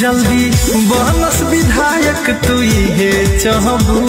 जल्दी। बनस विधायक तु चहबू।